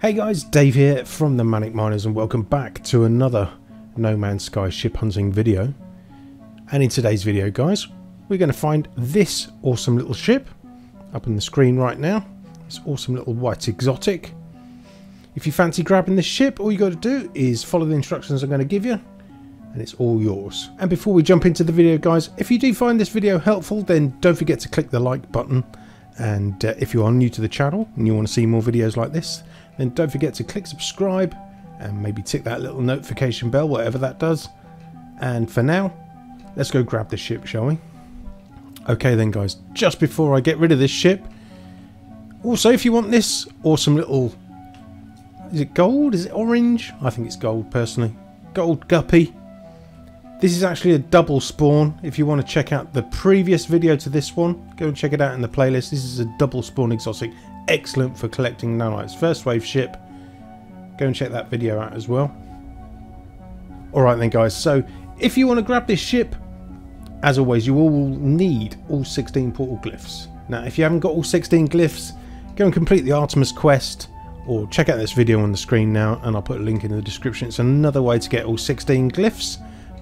Hey guys, Dave here from the Manic Miners and welcome back to another No Man's Sky ship hunting video. And in today's video guys, we're going to find this awesome little ship up on the screen right now. This awesome little white exotic. If you fancy grabbing this ship, all you got to do is follow the instructions I'm going to give you and it's all yours. And before we jump into the video guys, if you do find this video helpful then don't forget to click the like button and uh, if you are new to the channel and you want to see more videos like this then don't forget to click subscribe and maybe tick that little notification bell, whatever that does. And for now, let's go grab the ship, shall we? Okay then guys, just before I get rid of this ship, also if you want this awesome little, is it gold, is it orange? I think it's gold personally. Gold guppy. This is actually a double spawn. If you want to check out the previous video to this one, go and check it out in the playlist. This is a double spawn exotic excellent for collecting nanites. First wave ship. Go and check that video out as well. Alright then guys, so if you want to grab this ship, as always you will need all 16 portal glyphs. Now if you haven't got all 16 glyphs, go and complete the Artemis quest or check out this video on the screen now and I'll put a link in the description. It's another way to get all 16 glyphs,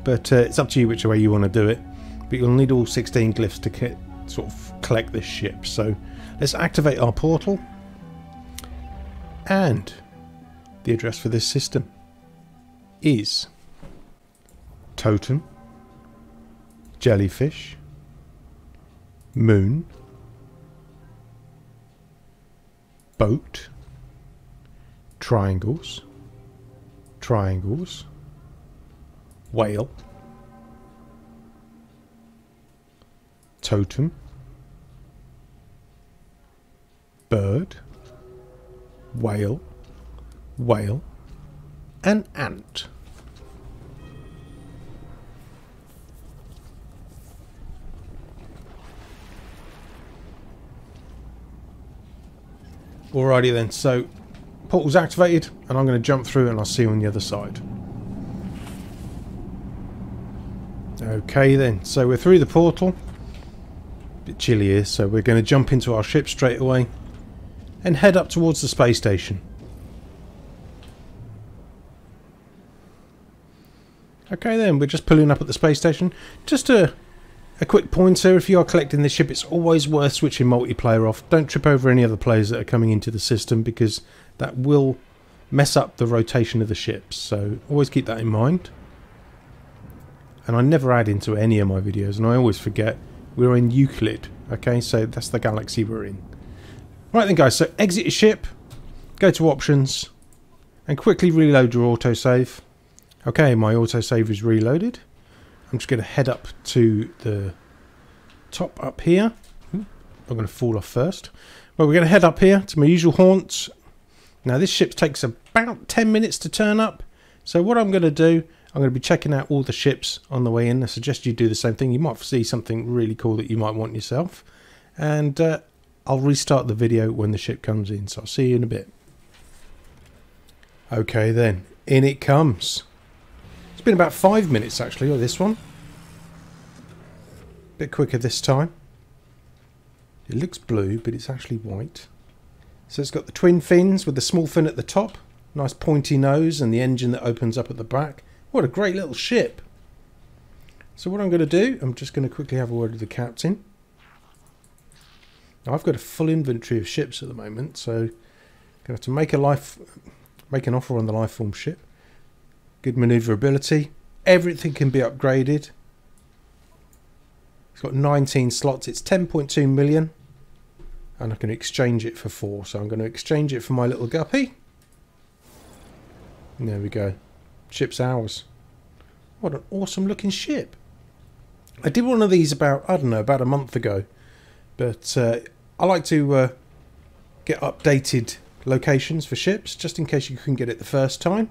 but uh, it's up to you which way you want to do it. But you'll need all 16 glyphs to get, sort of collect this ship. So Let's activate our portal. And the address for this system is Totem, Jellyfish, Moon, Boat, Triangles, Triangles, Whale, Totem, bird, whale, whale, and ant. Alrighty then, so portal's activated and I'm going to jump through and I'll see you on the other side. Okay then, so we're through the portal. Bit chilly here, so we're going to jump into our ship straight away and head up towards the space station. Okay then, we're just pulling up at the space station. Just a, a quick pointer, if you are collecting this ship, it's always worth switching multiplayer off. Don't trip over any other players that are coming into the system because that will mess up the rotation of the ships. So always keep that in mind. And I never add into any of my videos and I always forget we're in Euclid. Okay, so that's the galaxy we're in. Right then guys, so exit your ship, go to options, and quickly reload your autosave. Okay, my autosave is reloaded. I'm just going to head up to the top up here. Hmm, I'm going to fall off first. Well, we're going to head up here to my usual haunts. Now this ship takes about 10 minutes to turn up. So what I'm going to do, I'm going to be checking out all the ships on the way in. I suggest you do the same thing. You might see something really cool that you might want yourself. And uh, I'll restart the video when the ship comes in, so I'll see you in a bit. Okay then, in it comes. It's been about five minutes actually, or this one. A Bit quicker this time. It looks blue, but it's actually white. So it's got the twin fins with the small fin at the top. Nice pointy nose and the engine that opens up at the back. What a great little ship. So what I'm going to do, I'm just going to quickly have a word with the captain. Now I've got a full inventory of ships at the moment, so I'm going to have to make a life, make an offer on the lifeform ship. Good manoeuvrability. Everything can be upgraded. It's got 19 slots. It's 10.2 million. And I can exchange it for four. So I'm going to exchange it for my little guppy. And there we go. Ship's ours. What an awesome looking ship. I did one of these about, I don't know, about a month ago. But uh, I like to uh, get updated locations for ships, just in case you couldn't get it the first time.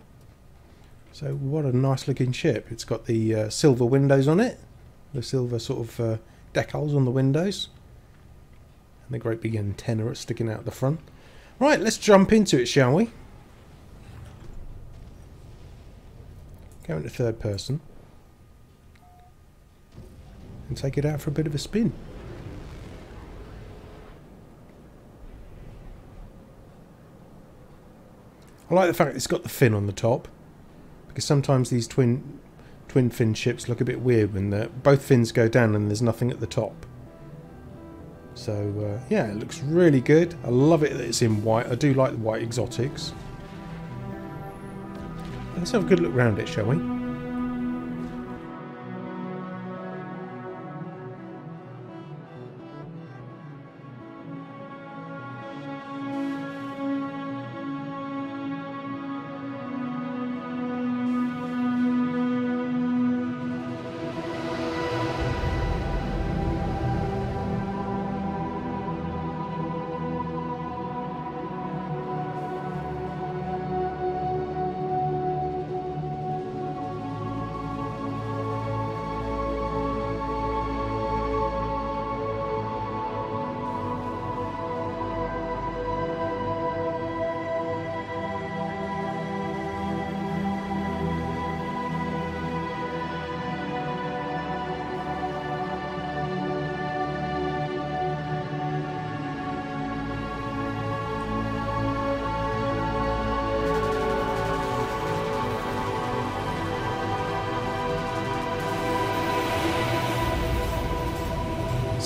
So what a nice looking ship. It's got the uh, silver windows on it. The silver sort of uh, decals on the windows. And the great big antenna sticking out the front. Right, let's jump into it, shall we? Go into third person. And take it out for a bit of a spin. I like the fact it's got the fin on the top because sometimes these twin twin fin ships look a bit weird when the, both fins go down and there's nothing at the top. So uh, yeah, it looks really good. I love it that it's in white. I do like the white exotics. Let's have a good look around it, shall we?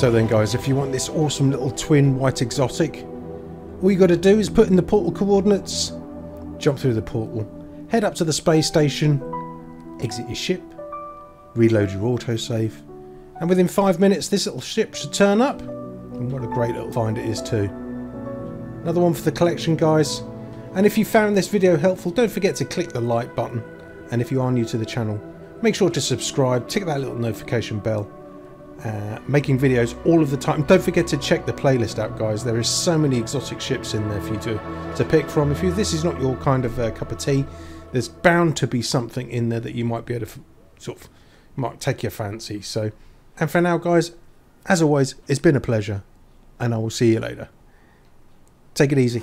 So then guys, if you want this awesome little twin white exotic, all you got to do is put in the portal coordinates, jump through the portal, head up to the space station, exit your ship, reload your autosave, and within five minutes this little ship should turn up. And what a great little find it is too. Another one for the collection guys. And if you found this video helpful, don't forget to click the like button. And if you are new to the channel, make sure to subscribe, tick that little notification bell uh, making videos all of the time. Don't forget to check the playlist out, guys. There is so many exotic ships in there for you to, to pick from. If you, this is not your kind of uh, cup of tea, there's bound to be something in there that you might be able to sort of might take your fancy. So, and for now, guys, as always, it's been a pleasure, and I will see you later. Take it easy.